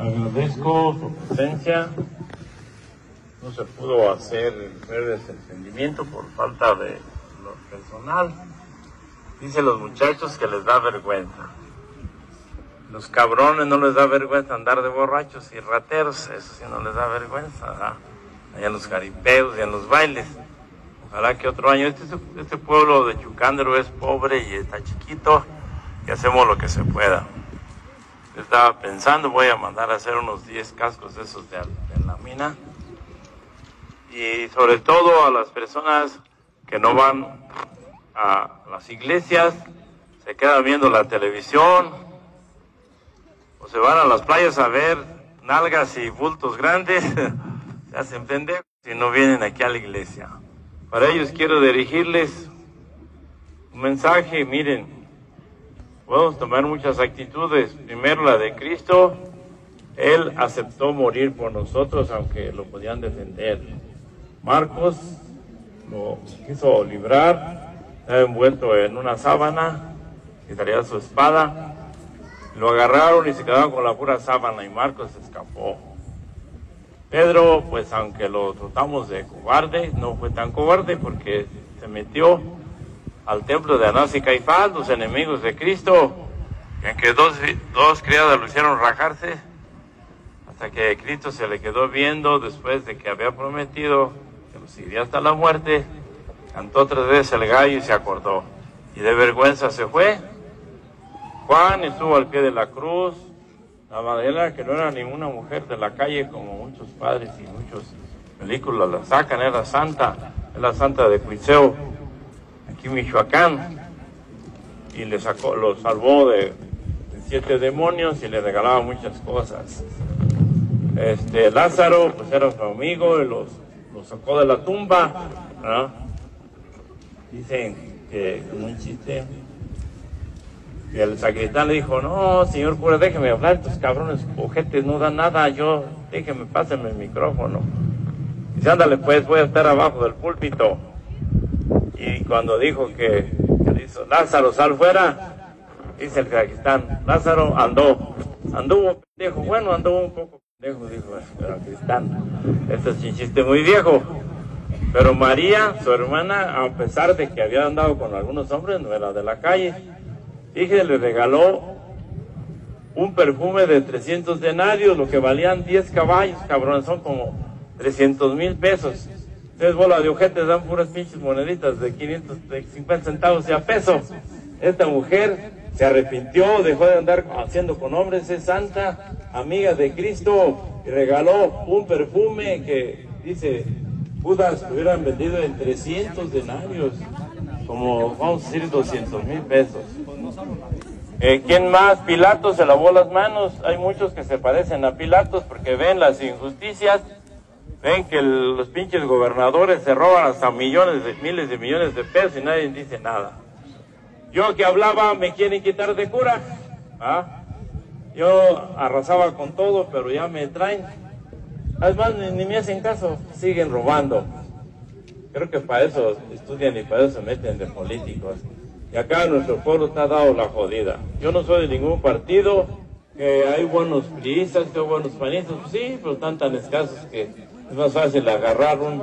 Agradezco su presencia. No se pudo hacer el jueves por falta de lo personal. Dicen los muchachos que les da vergüenza. Los cabrones no les da vergüenza andar de borrachos y rateros, eso sí no les da vergüenza. ¿verdad? Allá en los jaripeos y en los bailes. Ojalá que otro año. Este, este pueblo de Chucándaro es pobre y está chiquito y hacemos lo que se pueda. Estaba pensando, voy a mandar a hacer unos 10 cascos esos de, de la mina. Y sobre todo a las personas que no van a las iglesias, se quedan viendo la televisión, o se van a las playas a ver nalgas y bultos grandes, se hacen pendejos y no vienen aquí a la iglesia. Para ellos quiero dirigirles un mensaje, miren, podemos tomar muchas actitudes. Primero la de Cristo, Él aceptó morir por nosotros aunque lo podían defender. Marcos lo quiso librar, estaba envuelto en una sábana, quitaría su espada, lo agarraron y se quedaron con la pura sábana y Marcos escapó. Pedro, pues aunque lo tratamos de cobarde, no fue tan cobarde porque se metió al templo de Anás y Caifás, los enemigos de Cristo, en que dos, dos criadas lo hicieron rajarse, hasta que Cristo se le quedó viendo después de que había prometido que lo seguiría hasta la muerte, cantó tres veces el gallo y se acordó. Y de vergüenza se fue. Juan estuvo al pie de la cruz, la Magdalena, que no era ninguna mujer de la calle como muchos padres y muchas películas la sacan, era santa, es la santa de Cuiseo, aquí Michoacán, y le sacó, lo salvó de, de, siete demonios y le regalaba muchas cosas. Este, Lázaro, pues era su amigo, y los, los sacó de la tumba, ¿no? Dicen que, como un chiste, y el sacristán le dijo, no, señor cura, déjeme hablar, estos cabrones ojetes no dan nada, yo, déjeme, pásenme el micrófono. Dice, ándale pues, voy a estar abajo del púlpito. Y cuando dijo que, que hizo, Lázaro, sal fuera, dice el sacristán, Lázaro andó, anduvo pendejo, bueno, anduvo un poco pendejo, dijo el sacristán. Este es un muy viejo. Pero María, su hermana, a pesar de que había andado con algunos hombres, no era de la calle. Dije, le regaló un perfume de 300 denarios, lo que valían 10 caballos, cabrón, son como 300 mil pesos. Entonces, bola de ojetes dan puras pinches moneditas de 500, de 50 centavos y a peso. Esta mujer se arrepintió, dejó de andar haciendo con hombres, es santa, amiga de Cristo, y regaló un perfume que dice, Judas hubieran vendido en 300 denarios, como vamos a decir 200 mil pesos. Eh, ¿Quién más? Pilatos se lavó las manos. Hay muchos que se parecen a Pilatos porque ven las injusticias, ven que los pinches gobernadores se roban hasta millones de miles de millones de pesos y nadie dice nada. Yo que hablaba me quieren quitar de cura. ¿ah? Yo arrasaba con todo, pero ya me traen. Además, ni, ni me hacen caso, siguen robando. Creo que para eso estudian y para eso se meten de políticos. Y acá nuestro pueblo está dado la jodida. Yo no soy de ningún partido, hay buenos priistas, que hay buenos panistas, sí, pero están tan escasos que es más fácil agarrar un,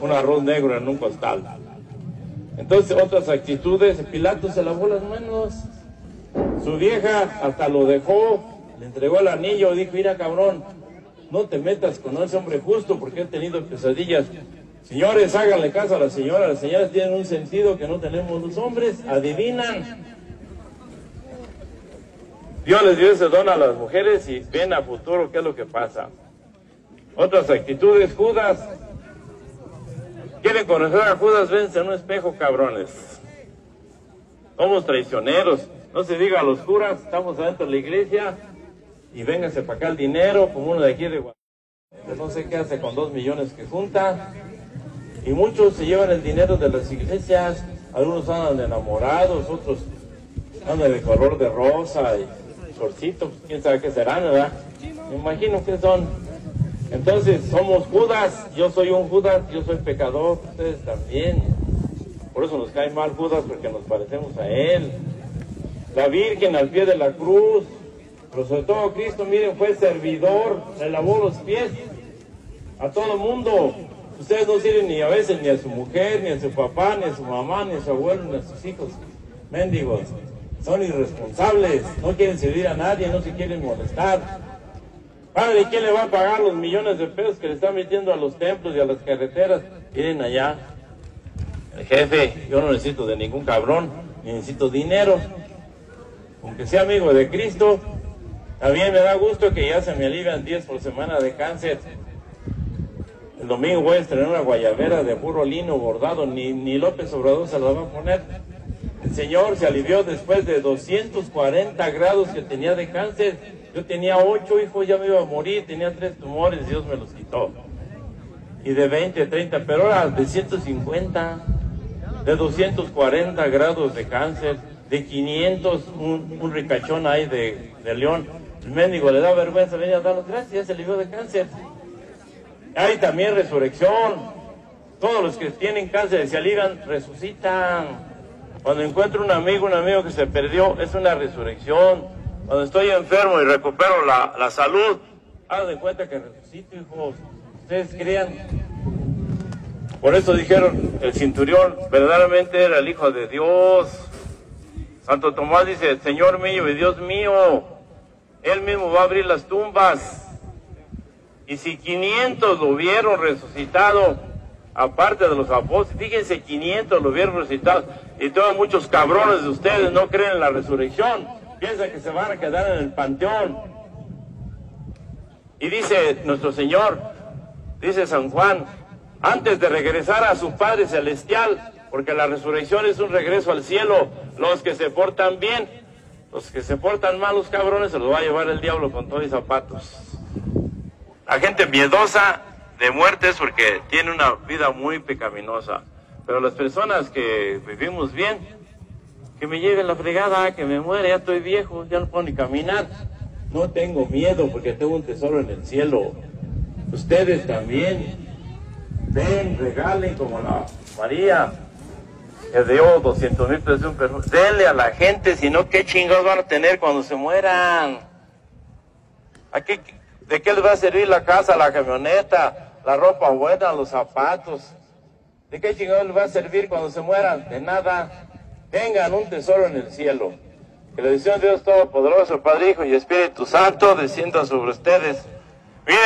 un arroz negro en un costal. Entonces, otras actitudes, Pilato se lavó las manos. Su vieja hasta lo dejó, le entregó el anillo, dijo, mira cabrón, no te metas con ese hombre justo porque he tenido pesadillas. Señores, háganle caso a la señora. Las señoras tienen un sentido que no tenemos los hombres. Adivinan. Dios les dio ese don a las mujeres y ven a futuro qué es lo que pasa. Otras actitudes, Judas. ¿Quieren conocer a Judas? Vense en un espejo, cabrones. Somos traicioneros. No se diga a los curas, estamos adentro de la iglesia y véngase para acá el dinero, como uno de aquí de Guadalajara. No sé qué hace con dos millones que junta. Y muchos se llevan el dinero de las iglesias, algunos andan enamorados, otros andan de color de rosa y shortcito, pues, quién sabe qué serán, ¿verdad? Me imagino que son. Entonces, somos Judas, yo soy un Judas, yo soy pecador, ustedes también. Por eso nos cae mal Judas, porque nos parecemos a él. La Virgen al pie de la cruz, Pero sobre todo Cristo, miren, fue servidor, le lavó los pies a todo mundo. Ustedes no sirven ni a veces ni a su mujer, ni a su papá, ni a su mamá, ni a su abuelo, ni a sus hijos. Mendigos. Son irresponsables, no quieren servir a nadie, no se quieren molestar. Padre, ¿quién le va a pagar los millones de pesos que le están metiendo a los templos y a las carreteras? Miren allá. El jefe, yo no necesito de ningún cabrón, necesito dinero. Aunque sea amigo de Cristo, también me da gusto que ya se me alivian 10 por semana de cáncer. El domingo voy a estrenar una guayabera de burro lino bordado, ni, ni López Obrador se la va a poner. El Señor se alivió después de 240 grados que tenía de cáncer. Yo tenía ocho hijos, ya me iba a morir, tenía tres tumores, Dios me los quitó. Y de 20, 30, pero ahora de 150, de 240 grados de cáncer, de 500, un, ricachón ahí de, de León. El médico le da vergüenza venir a dar las gracias, se alivió de cáncer. Hay también resurrección. Todos los que tienen cáncer se alivian, resucitan. Cuando encuentro un amigo, un amigo que se perdió, es una resurrección. Cuando estoy enfermo y recupero la, la salud, hagan de cuenta que resucito, hijos. Ustedes crean. Por eso dijeron, el cinturión verdaderamente era el Hijo de Dios. Santo Tomás dice, Señor mío y Dios mío, Él mismo va a abrir las tumbas. Y si 500 lo hubieron resucitado, aparte de los apóstoles, fíjense, 500 lo hubieron resucitado, y todos muchos cabrones de ustedes no creen en la resurrección, piensan que se van a quedar en el panteón. Y dice nuestro Señor, dice San Juan, antes de regresar a su Padre Celestial, porque la resurrección es un regreso al cielo, los que se portan bien, los que se portan mal, los cabrones, se los va a llevar el diablo con todos y zapatos. La gente miedosa de muerte es porque tiene una vida muy pecaminosa. Pero las personas que vivimos bien, que me lleven la fregada, que me muere, ya estoy viejo, ya no puedo ni caminar. No tengo miedo porque tengo un tesoro en el cielo. Ustedes también. Den, regalen como la María, que dio 200 mil pesos un perfume. Denle a la gente, si no, ¿qué chingados van a tener cuando se mueran? ¿A ¿De qué les va a servir la casa, la camioneta, la ropa buena, los zapatos? ¿De qué chingados les va a servir cuando se mueran? De nada. Tengan un tesoro en el cielo. Que la bendición de Dios Todopoderoso, Padre, Hijo y Espíritu Santo descienda sobre ustedes. Miren.